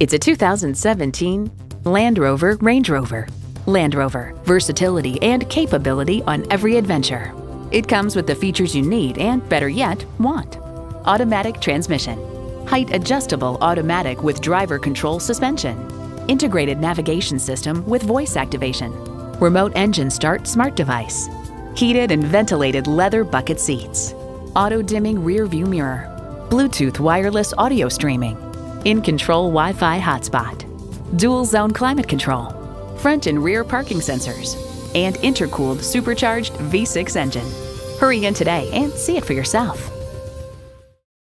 It's a 2017 Land Rover Range Rover. Land Rover, versatility and capability on every adventure. It comes with the features you need and, better yet, want. Automatic transmission, height adjustable automatic with driver control suspension, integrated navigation system with voice activation, remote engine start smart device, heated and ventilated leather bucket seats, auto dimming rear view mirror, Bluetooth wireless audio streaming, in control Wi Fi hotspot, dual zone climate control, front and rear parking sensors, and intercooled supercharged V6 engine. Hurry in today and see it for yourself.